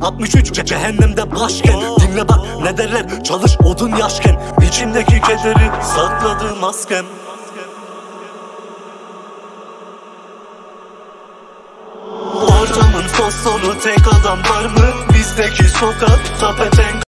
63 ce- cehennemde başken. Dinle bak ne derler? Çalış odun yaşken. İçimdeki kederi sakladı maskem Ortamın son sonu tek adam var mı? Bizdeki sokak tapetenk